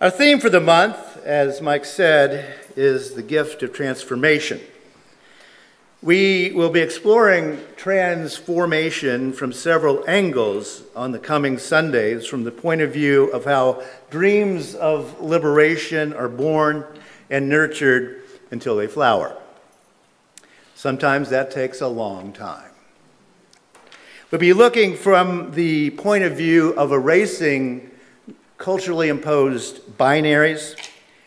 Our theme for the month, as Mike said, is the gift of transformation. We will be exploring transformation from several angles on the coming Sundays from the point of view of how dreams of liberation are born and nurtured until they flower. Sometimes that takes a long time. We'll be looking from the point of view of erasing culturally imposed binaries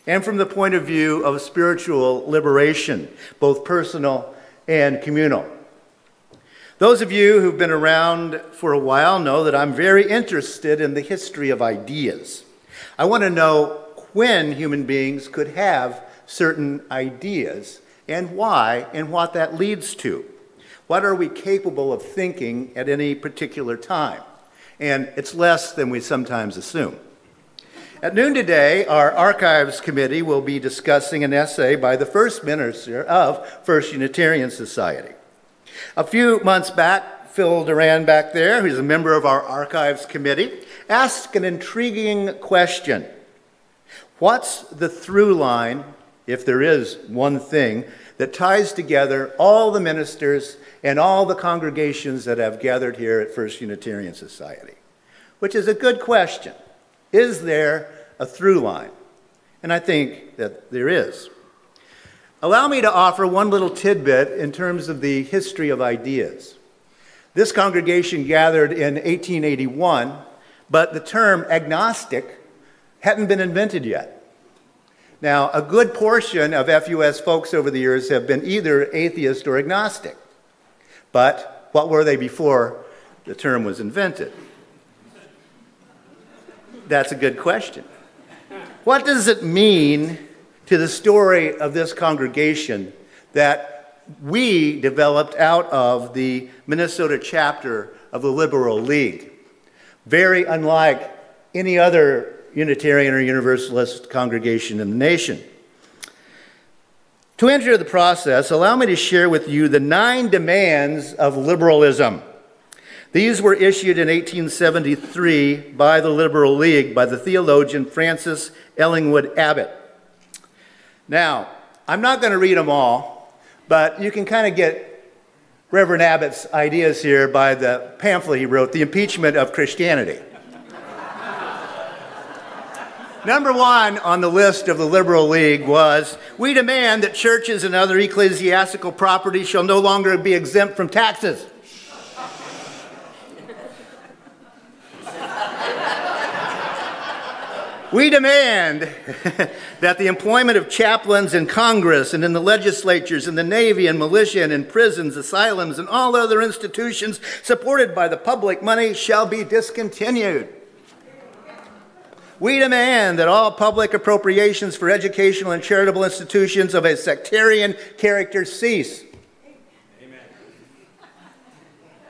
and from the point of view of spiritual liberation, both personal and communal. Those of you who've been around for a while know that I'm very interested in the history of ideas. I want to know when human beings could have certain ideas and why and what that leads to. What are we capable of thinking at any particular time? And it's less than we sometimes assume. At noon today, our Archives Committee will be discussing an essay by the first minister of First Unitarian Society. A few months back, Phil Duran back there, who's a member of our Archives Committee, asked an intriguing question. What's the through line, if there is one thing, that ties together all the ministers and all the congregations that have gathered here at First Unitarian Society? Which is a good question. Is there a through line? And I think that there is. Allow me to offer one little tidbit in terms of the history of ideas. This congregation gathered in 1881, but the term agnostic hadn't been invented yet. Now, a good portion of FUS folks over the years have been either atheist or agnostic. But what were they before the term was invented? That's a good question. What does it mean to the story of this congregation that we developed out of the Minnesota chapter of the Liberal League? Very unlike any other Unitarian or Universalist congregation in the nation. To enter the process, allow me to share with you the nine demands of liberalism. These were issued in 1873 by the Liberal League by the theologian Francis Ellingwood Abbot. Now, I'm not going to read them all, but you can kind of get Reverend Abbot's ideas here by the pamphlet he wrote, The Impeachment of Christianity. Number one on the list of the Liberal League was We demand that churches and other ecclesiastical property shall no longer be exempt from taxes. We demand that the employment of chaplains in Congress and in the legislatures, in the Navy and militia and in prisons, asylums, and all other institutions supported by the public money shall be discontinued. We demand that all public appropriations for educational and charitable institutions of a sectarian character cease. Amen.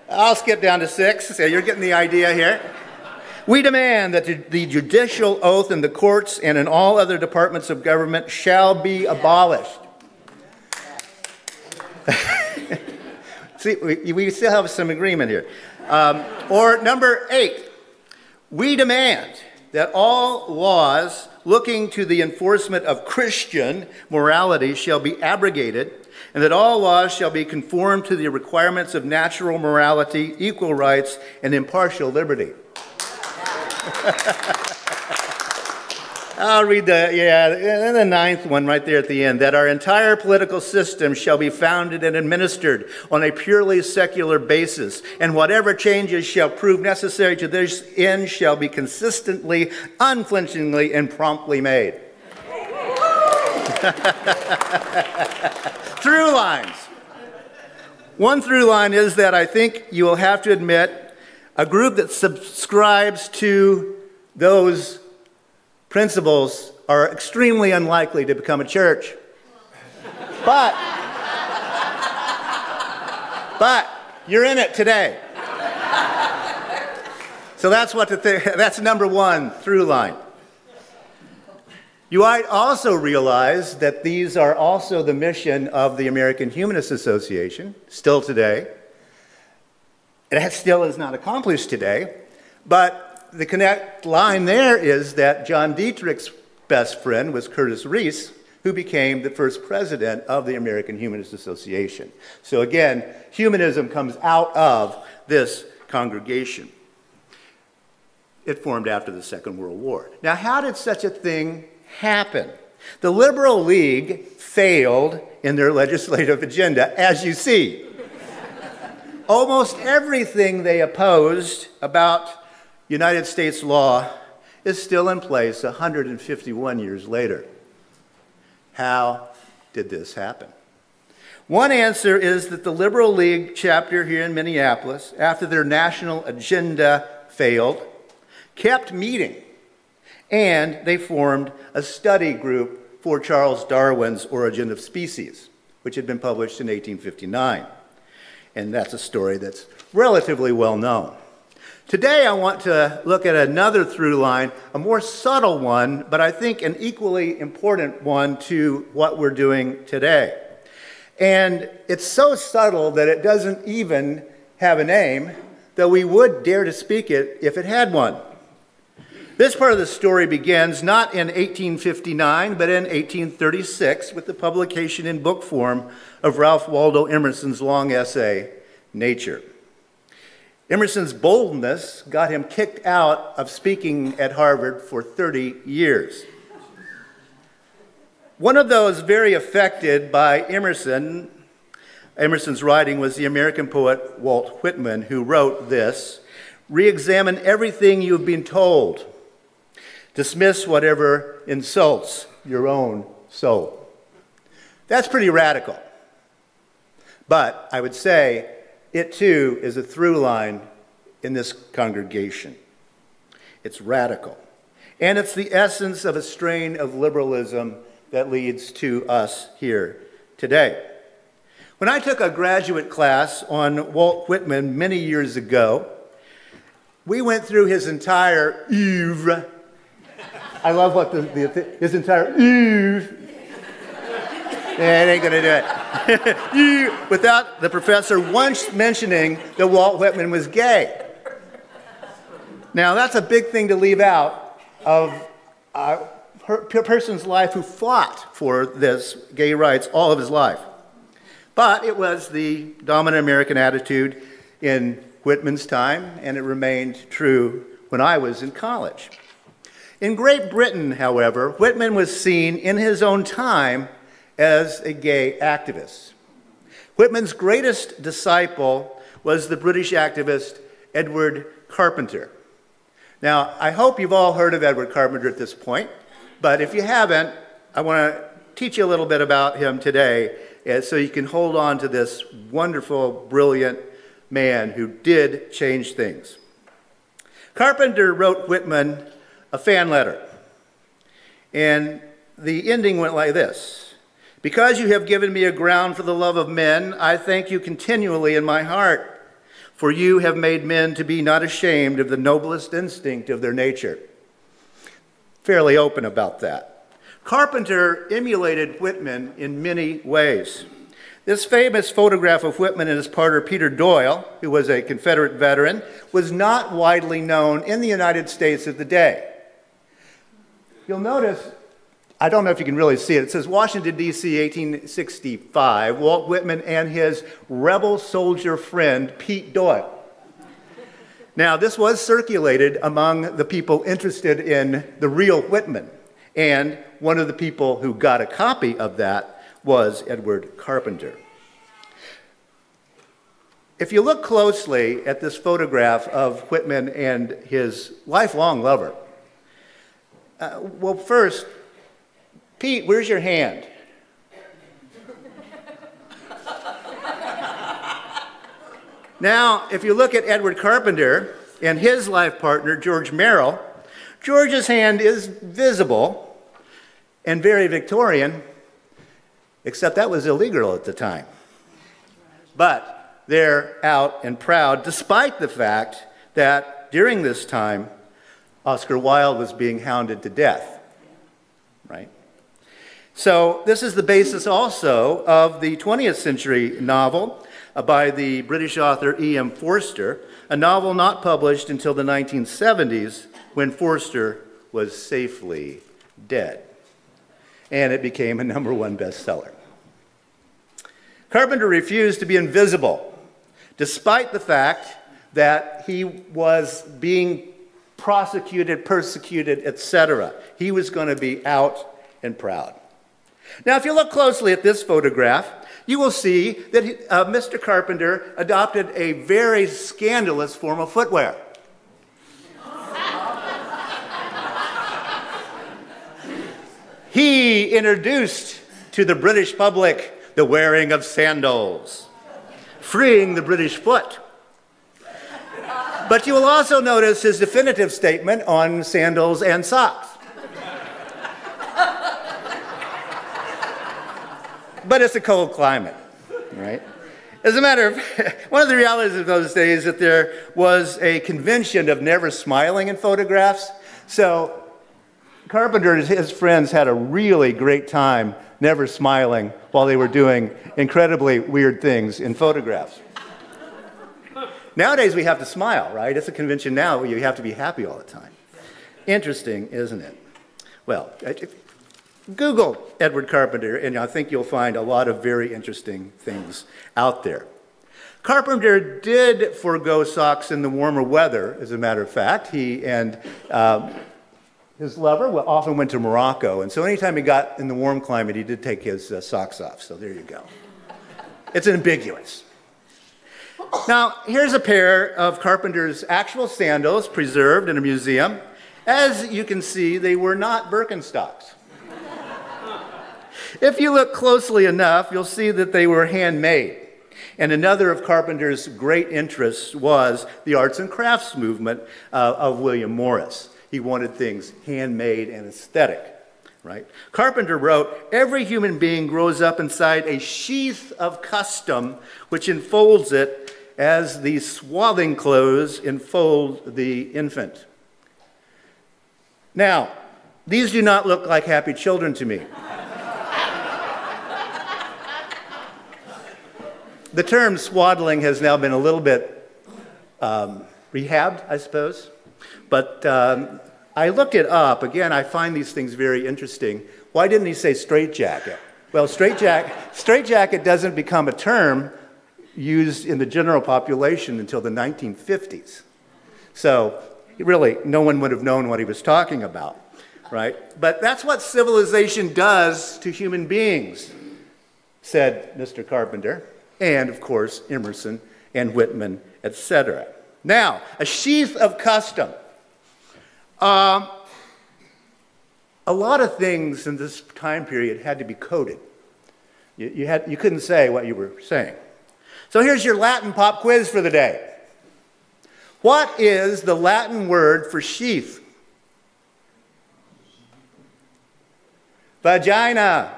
I'll skip down to six, so you're getting the idea here. We demand that the judicial oath in the courts and in all other departments of government shall be abolished. See, we, we, still have some agreement here. Um, or number eight, we demand that all laws looking to the enforcement of Christian morality shall be abrogated, and that all laws shall be conformed to the requirements of natural morality, equal rights, and impartial liberty. I'll read the, yeah, and the ninth one right there at the end that our entire political system shall be founded and administered on a purely secular basis, and whatever changes shall prove necessary to this end shall be consistently, unflinchingly, and promptly made. through lines. One through line is that I think you will have to admit a group that subscribes to those principles are extremely unlikely to become a church. But, but you're in it today. So that's what the th- that's number one through line. You might also realize that these are also the mission of the American Humanist Association, still today. It still is not accomplished today, but the connect line there is that John Dietrich's best friend was Curtis Reese, who became the first president of the American Humanist Association. So again, humanism comes out of this congregation. It formed after the Second World War. Now, how did such a thing happen? The Liberal League failed in their legislative agenda, as you see. Almost everything they opposed about United States law is still in place 151 years later. How did this happen? One answer is that the Liberal League chapter here in Minneapolis, after their national agenda failed, kept meeting and they formed a study group for Charles Darwin's Origin of Species, which had been published in 1859. And that's a story that's relatively well known. Today, I want to look at another through line, a more subtle one, but I think an equally important one to what we're doing today. And it's so subtle that it doesn't even have a name, though we would dare to speak it if it had one. This part of the story begins not in 1859, but in 1836 with the publication in book form of Ralph Waldo Emerson's long essay, Nature. Emerson's boldness got him kicked out of speaking at Harvard for 30 years. One of those very affected by Emerson, Emerson's writing was the American poet Walt Whitman, who wrote this Re examine everything you've been told Dismiss whatever insults your own soul. That's pretty radical. But I would say it too is a through line in this congregation. It's radical. And it's the essence of a strain of liberalism that leads to us here today. When I took a graduate class on Walt Whitman many years ago, we went through his entire oeuvre I love what the, the his entire Eve. Yeah, it ain't gonna do it. Without the professor once mentioning that Walt Whitman was gay. Now that's a big thing to leave out of uh, a person's life who fought for this gay rights all of his life. But it was the dominant American attitude in Whitman's time, and it remained true when I was in college. In Great Britain, however, Whitman was seen in his own time as a gay activist. Whitman's greatest disciple was the British activist Edward Carpenter. Now, I hope you've all heard of Edward Carpenter at this point, but if you haven't, I want to teach you a little bit about him today uh, so you can hold on to this wonderful, brilliant man who did change things. Carpenter wrote Whitman a fan letter. And the ending went like this Because you have given me a ground for the love of men, I thank you continually in my heart. For you have made men to be not ashamed of the noblest instinct of their nature. Fairly open about that. Carpenter emulated Whitman in many ways. This famous photograph of Whitman and his partner Peter Doyle, who was a Confederate veteran, was not widely known in the United States of the day. You'll notice, I don't know if you can really see it, it says Washington, D.C., 1865, Walt Whitman and his rebel soldier friend, Pete Doyle. Now, this was circulated among the people interested in the real Whitman, and one of the people who got a copy of that was Edward Carpenter. If you look closely at this photograph of Whitman and his lifelong lover, uh, well, first, Pete, where's your hand? now, if you look at Edward Carpenter and his life partner, George Merrill, George's hand is visible and very Victorian, except that was illegal at the time. But they're out and proud, despite the fact that during this time, Oscar Wilde was being hounded to death, right? So, this is the basis also of the 20th century novel by the British author E.M. Forster, a novel not published until the 1970s when Forster was safely Dead. And it became a number one bestseller. Carpenter refused to be invisible, despite the fact that he was being prosecuted, persecuted, etc. He was going to be out and proud. Now, if you look closely at this photograph, you will see that uh, Mr. Carpenter adopted a very scandalous form of footwear. he introduced to the British public the wearing of sandals, freeing the British foot. But you will also notice his definitive statement on sandals and socks. but it's a cold climate, right? As a matter of one of the realities of those days that there was a convention of never smiling in photographs. So Carpenter and his friends had a really great time never smiling while they were doing incredibly weird things in photographs. Nowadays we have to smile, right? It's a convention now where you have to be happy all the time. Interesting, isn't it? Well, Google Edward Carpenter, and I think you'll find a lot of very interesting things out there. Carpenter did forego socks in the warmer weather, as a matter of fact. He and um, his lover often went to Morocco, and so anytime he got in the warm climate, he did take his uh, socks off. So there you go. it's ambiguous. Now, here's a pair of Carpenter's actual sandals preserved in a museum. As you can see, they were not Birkenstocks. If you look closely enough, you'll see that they were handmade. And another of Carpenter's great interests was the arts and crafts movement uh, of William Morris. He wanted things handmade and aesthetic, right? Carpenter wrote, Every human being grows up inside a sheath of custom which enfolds it as the swathing clothes enfold the infant. Now, these do not look like happy children to me. the term swaddling has now been a little bit um, rehabbed, I suppose. But um, I looked it up. Again, I find these things very interesting. Why didn't he say straitjacket? Well, straitjacket, straitjacket doesn't become a term used in the general population until the 1950s. So, really, no one would have known what he was talking about, right? But that's what civilization does to human beings, said Mr. Carpenter and of course Emerson and Whitman, etc. Now, a sheath of custom. Um, a lot of things in this time period had to be coded. You, you, had, you couldn't say what you were saying. So here's your Latin pop quiz for the day. What is the Latin word for sheath? Vagina.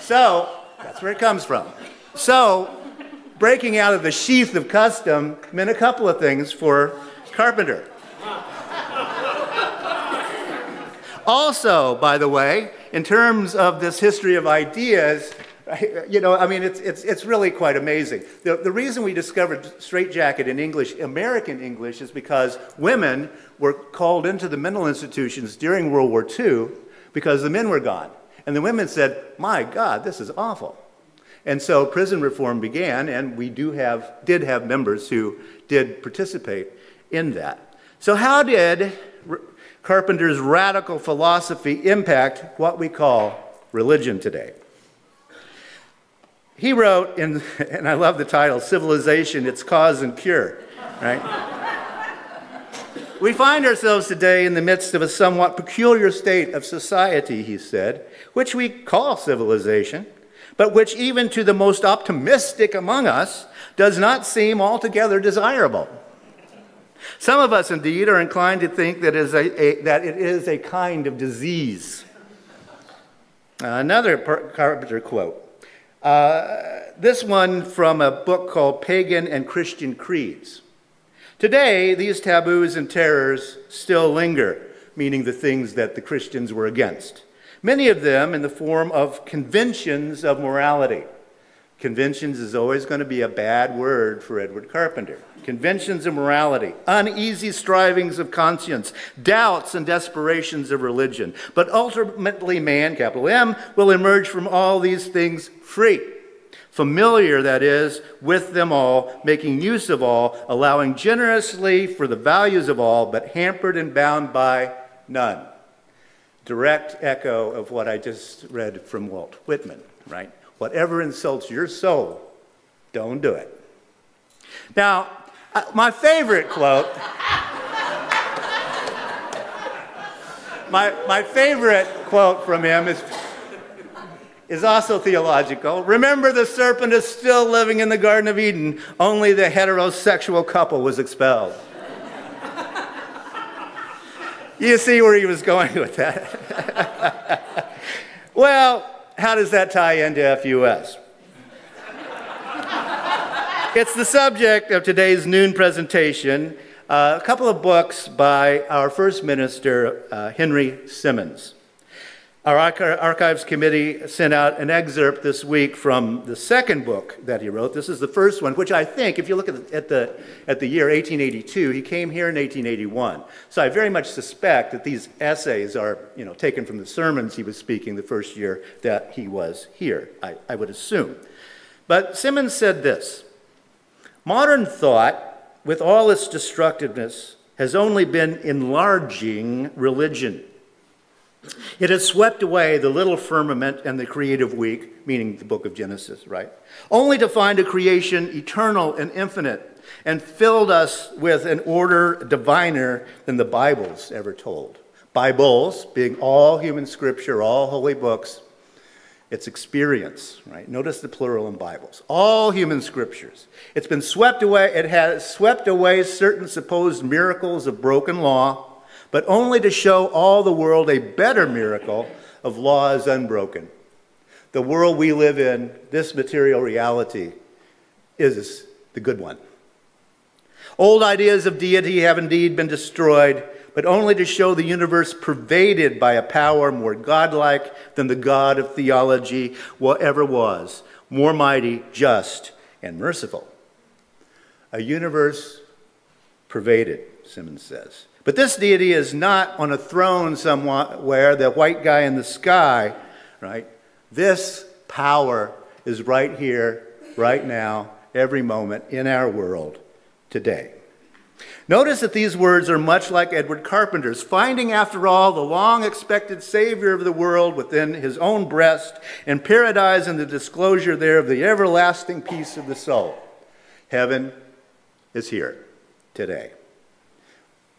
so, that's where it comes from. So, breaking out of the sheath of custom meant a couple of things for Carpenter. also, by the way, in terms of this history of ideas, you know, I mean, it's, it's, it's really quite amazing. The, the reason we discovered straitjacket in English, American English, is because women were called into the mental institutions during World War II because the men were gone. And the women said, My God, this is awful. And so prison reform began, and we do have, did have members who did participate in that. So, how did Carpenter's radical philosophy impact what we call religion today? He wrote, in, and I love the title, Civilization, Its Cause and Cure, right? we find ourselves today in the midst of a somewhat peculiar state of society, he said, which we call civilization but which even to the most optimistic among us does not seem altogether desirable. Some of us, indeed, are inclined to think that, is a, a that it is a kind of disease. Another Carpenter quote. Uh, this one from a book called Pagan and Christian Creeds. Today, these taboos and terrors still linger, meaning the things that the Christians were against many of them in the form of conventions of morality. Conventions is always going to be a bad word for Edward Carpenter. Conventions of morality, uneasy strivings of conscience, doubts and desperations of religion. But ultimately, man, capital M, will emerge from all these things free. Familiar, that is, with them all, making use of all, allowing generously for the values of all, but hampered and bound by none. Direct echo of what I just read from Walt Whitman, right? Whatever insults your soul, don't do it. Now, uh, my favorite quote. my, my favorite quote from him is, is also theological. Remember, the serpent is still living in the Garden of Eden, only the heterosexual couple was expelled. you see where he was going with that. well, how does that tie into FUS? it's the subject of today's noon presentation, uh, a couple of books by our first minister, uh, Henry Simmons. Our Archives Committee sent out an excerpt this week from the second book that he wrote. This is the first one, which I think, if you look at the, at the, at the year 1882, he came here in 1881. So I very much suspect that these essays are you know, taken from the sermons he was speaking the first year that he was here, I, I would assume. But Simmons said this Modern thought, with all its destructiveness, has only been enlarging religion. It has swept away the little firmament and the creative week, meaning the book of Genesis, right? Only to find a creation eternal and infinite and filled us with an order diviner than the Bibles ever told. Bibles, being all human scripture, all holy books, it's experience, right? Notice the plural in Bibles. All human scriptures. It's been swept away, it has swept away certain supposed miracles of broken law but only to show all the world a better miracle of laws unbroken. The world we live in, this material reality, is the good one. Old ideas of deity have indeed been destroyed, but only to show the universe pervaded by a power more godlike than the God of theology ever was, more mighty, just, and merciful. A universe pervaded, Simmons says. But this deity is not on a throne somewhere, the white guy in the sky, right? This power is right here, right now, every moment in our world today. Notice that these words are much like Edward Carpenter's, finding, after all, the long expected Savior of the world within his own breast, and paradise in the disclosure there of the everlasting peace of the soul. Heaven is here today.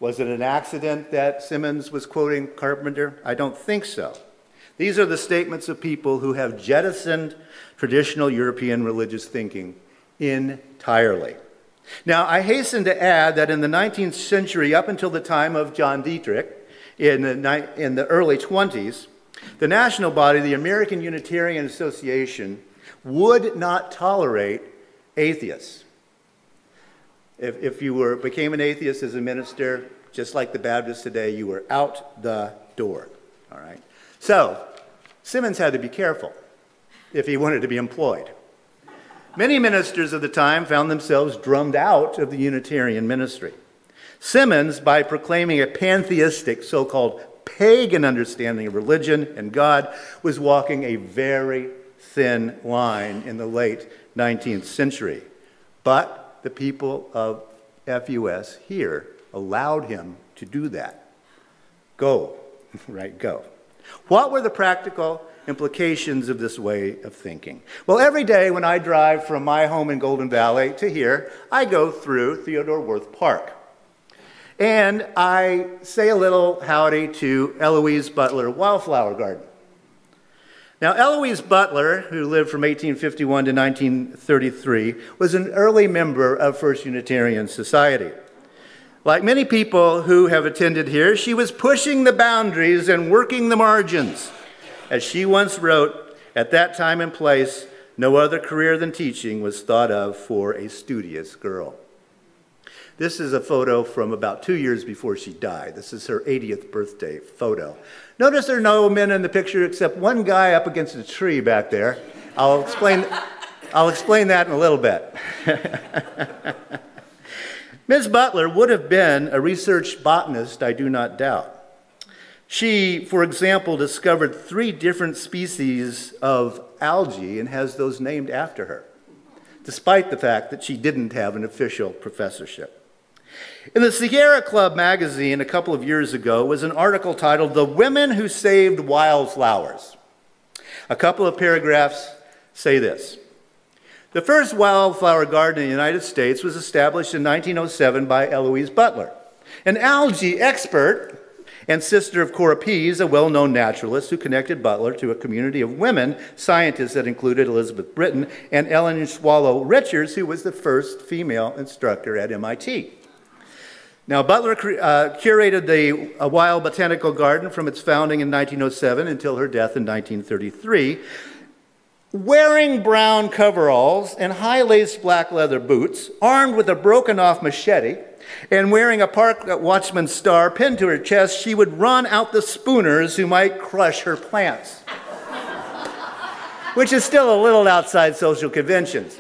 Was it an accident that Simmons was quoting Carpenter? I don't think so. These are the statements of people who have jettisoned traditional European religious thinking entirely. Now, I hasten to add that in the 19th century, up until the time of John Dietrich, in the, in the early 20s, the national body, the American Unitarian Association, would not tolerate atheists. If, if you were, became an atheist as a minister, just like the Baptists today, you were out the door. All right? So, Simmons had to be careful if he wanted to be employed. Many ministers of the time found themselves drummed out of the Unitarian ministry. Simmons, by proclaiming a pantheistic, so called pagan understanding of religion and God, was walking a very thin line in the late 19th century. But the people of FUS here allowed him to do that. Go, right, go. What were the practical implications of this way of thinking? Well, every day when I drive from my home in Golden Valley to here, I go through Theodore Wirth Park. And I say a little howdy to Eloise Butler Wildflower Garden. Now, Eloise Butler, who lived from 1851 to 1933, was an early member of First Unitarian Society. Like many people who have attended here, she was pushing the boundaries and working the margins. As she once wrote, at that time and place, no other career than teaching was thought of for a studious girl. This is a photo from about two years before she died. This is her 80th birthday photo. Notice there are no men in the picture except one guy up against a tree back there. I'll explain, I'll explain that in a little bit. Ms. Butler would have been a research botanist, I do not doubt. She, for example, discovered three different species of algae and has those named after her, despite the fact that she didn't have an official professorship. In the Sierra Club magazine a couple of years ago was an article titled The Women Who Saved Wildflowers. A couple of paragraphs say this the first wildflower garden in the United States was established in 1907 by Eloise Butler, an algae expert and sister of Cora Pease, a well known naturalist who connected Butler to a community of women scientists that included Elizabeth Britton and Ellen Swallow Richards, who was the first female instructor at MIT. Now, Butler uh, curated the Wild Botanical Garden from its founding in 1907 until her death in 1933 wearing brown coveralls and high laced black leather boots, armed with a broken off machete, and wearing a park watchman star pinned to her chest, she would run out the spooners who might crush her plants. Which is still a little outside social conventions.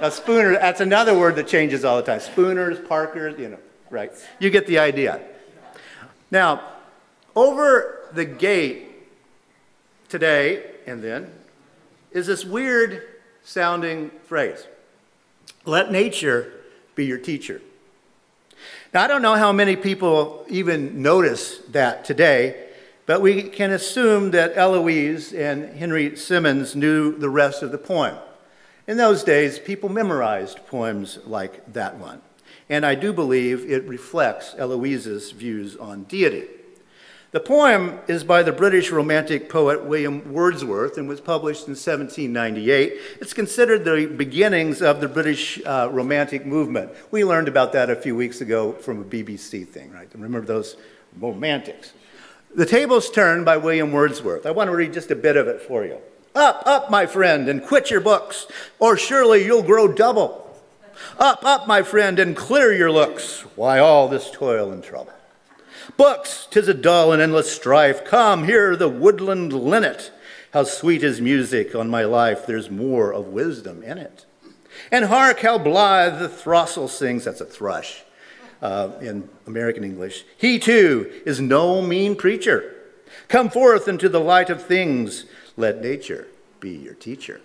A spooner, that's another word that changes all the time. Spooners, parkers, you know, right. You get the idea. Now, over the gate today and then is this weird sounding phrase let nature be your teacher. Now, I don't know how many people even notice that today, but we can assume that Eloise and Henry Simmons knew the rest of the poem. In those days, people memorized poems like that one. And I do believe it reflects Eloise's views on deity. The poem is by the British Romantic poet William Wordsworth and was published in 1798. It's considered the beginnings of the British uh, Romantic movement. We learned about that a few weeks ago from a BBC thing, right? Remember those romantics. The Table's Turned by William Wordsworth. I want to read just a bit of it for you. Up, up, my friend, and quit your books, or surely you'll grow double. Up, up, my friend, and clear your looks. Why all this toil and trouble? Books, tis a dull and endless strife. Come, hear the woodland linnet. How sweet is music on my life, there's more of wisdom in it. And hark how blithe the throstle sings, that's a thrush uh, in American English. He too is no mean preacher. Come forth into the light of things, let nature be your teacher.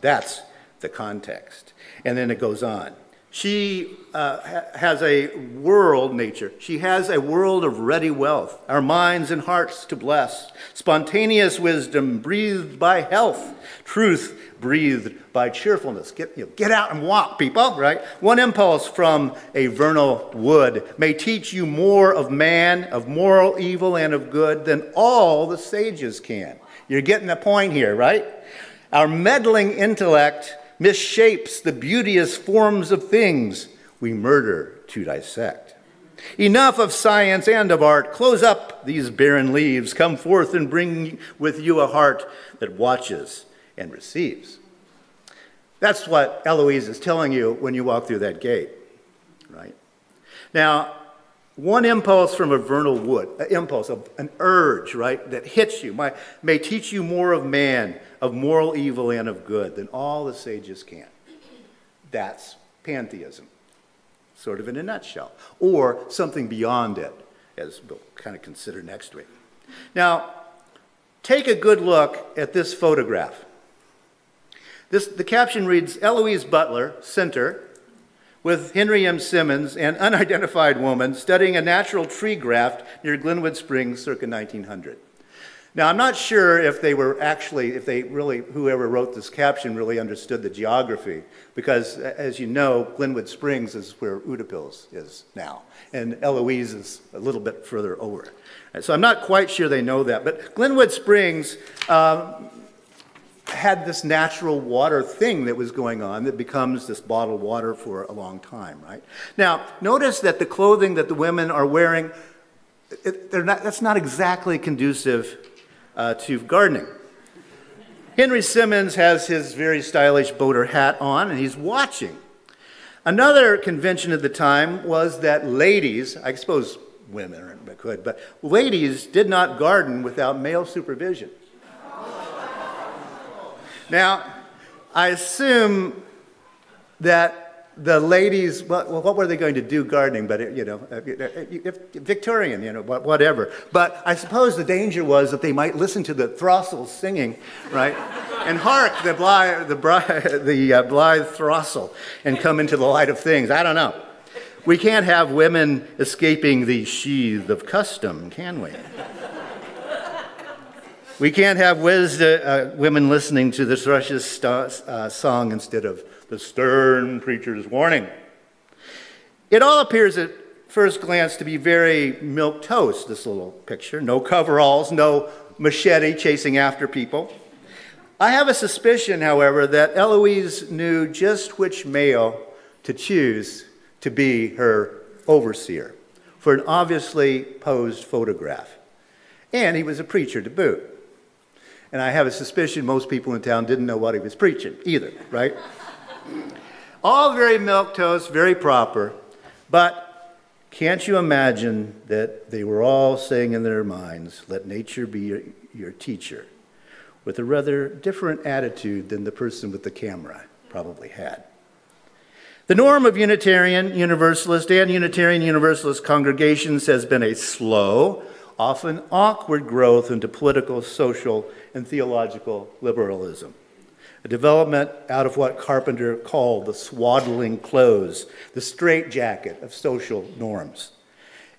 That's the context. And then it goes on. She uh, ha has a world nature. She has a world of ready wealth, our minds and hearts to bless, spontaneous wisdom breathed by health, truth breathed by cheerfulness. Get, you know, get out and walk, people, right? One impulse from a vernal wood may teach you more of man, of moral evil, and of good than all the sages can. You're getting the point here, right? Our meddling intellect misshapes the beauteous forms of things we murder to dissect. Enough of science and of art. Close up these barren leaves. Come forth and bring with you a heart that watches and receives. That's what Eloise is telling you when you walk through that gate, right? Now, one impulse from a vernal wood, an impulse, an urge, right, that hits you, may, may teach you more of man, of moral evil, and of good than all the sages can. That's pantheism, sort of in a nutshell, or something beyond it, as we'll kind of consider next week. Now, take a good look at this photograph. This, the caption reads Eloise Butler, center, with Henry M. Simmons, an unidentified woman, studying a natural tree graft near Glenwood Springs circa 1900. Now, I'm not sure if they were actually, if they really, whoever wrote this caption really understood the geography, because as you know, Glenwood Springs is where Utepils is now, and Eloise is a little bit further over. So I'm not quite sure they know that, but Glenwood Springs um, had this natural water thing that was going on that becomes this bottled water for a long time, right? Now, notice that the clothing that the women are wearing, it, not, that's not exactly conducive uh, to gardening. Henry Simmons has his very stylish boater hat on and he's watching. Another convention at the time was that ladies, I suppose women could, but ladies did not garden without male supervision. Now, I assume that the ladies, what, what were they going to do gardening? But, you know, if, Victorian, you know, whatever. But I suppose the danger was that they might listen to the throstles singing, right? and hark the blithe, the, the uh, blithe throstle and come into the light of things. I don't know. We can't have women escaping the sheath of custom, can we? We can't have wisdom, uh, women listening to the thrush's uh, song instead of the stern preacher's warning. It all appears at first glance to be very milk toast, this little picture. No coveralls, no machete chasing after people. I have a suspicion, however, that Eloise knew just which male to choose to be her overseer for an obviously posed photograph. And he was a preacher to boot. And I have a suspicion most people in town didn't know what he was preaching either, right? All very milk toast, very proper, but can't you imagine that they were all saying in their minds, let nature be your, your teacher, with a rather different attitude than the person with the camera probably had. The norm of Unitarian Universalist and Unitarian Universalist congregations has been a slow, often awkward growth into political, social, and theological liberalism a development out of what Carpenter called the swaddling clothes, the straitjacket of social norms.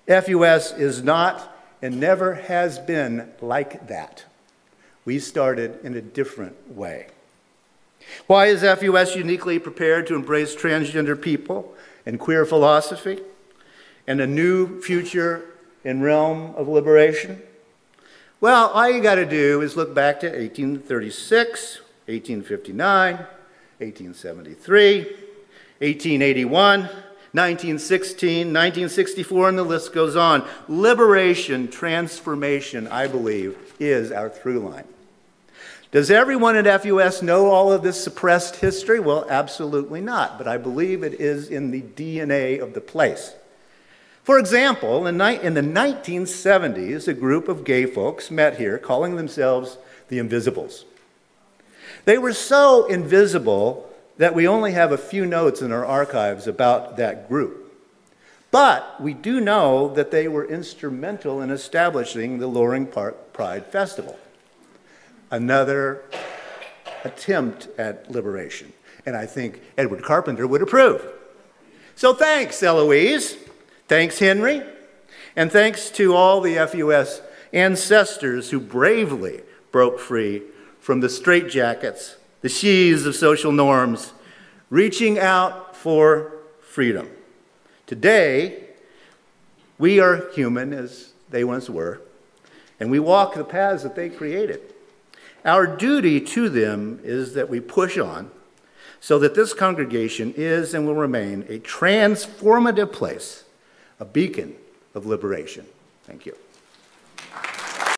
FUS is not and never has been like that. We started in a different way. Why is FUS uniquely prepared to embrace transgender people and queer philosophy and a new future in realm of liberation? Well, all you got to do is look back to 1836 1859, 1873, 1881, 1916, 1964, and the list goes on. Liberation, transformation, I believe, is our through line. Does everyone at FUS know all of this suppressed history? Well, absolutely not, but I believe it is in the DNA of the place. For example, in, the 1970s, a group of gay folks met here calling themselves the Invisibles. They were so invisible that we only have a few notes in our archives about that group. But we do know that they were instrumental in establishing the Loring Park Pride Festival. Another attempt at liberation. And I think Edward Carpenter would approve. So thanks, Eloise. Thanks, Henry. And thanks to all the FUS ancestors who bravely broke free from the straitjackets, the sheaths of social norms, reaching out for freedom. Today, we are human as they once were, and we walk the paths that they created. Our duty to them is that we push on so that this congregation is and will remain a transformative place, a beacon of liberation. Thank you.